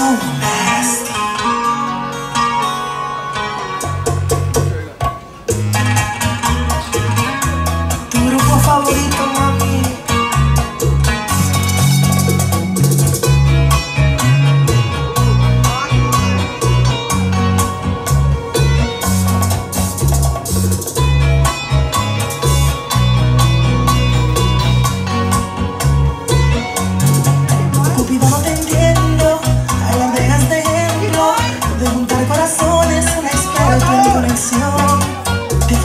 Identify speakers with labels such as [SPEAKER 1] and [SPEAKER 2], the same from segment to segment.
[SPEAKER 1] so nasty. Tu grupo favorito.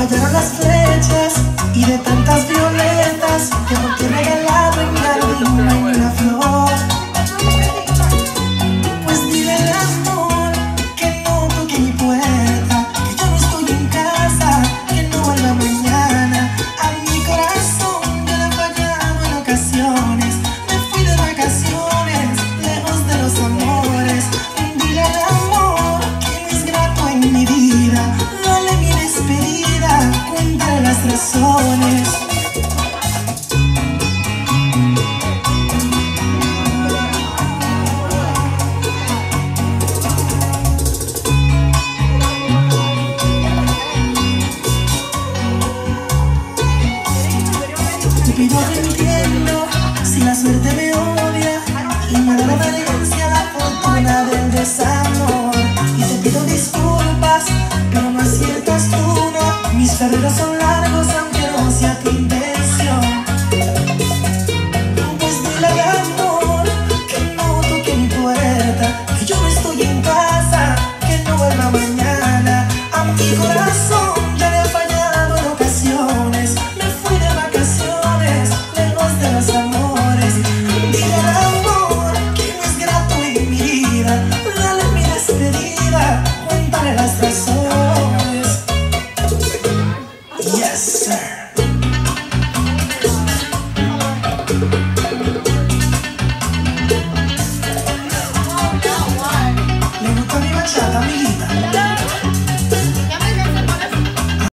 [SPEAKER 1] cayeron las flechas. razones. Te pido que me entiendas si la suerte me odia y me da la valencia la fortuna del desamor. Y te pido disculpas pero no es cierto